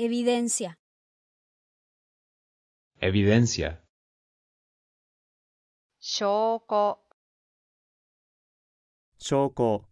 Evidencia. evidencia, 証拠、証拠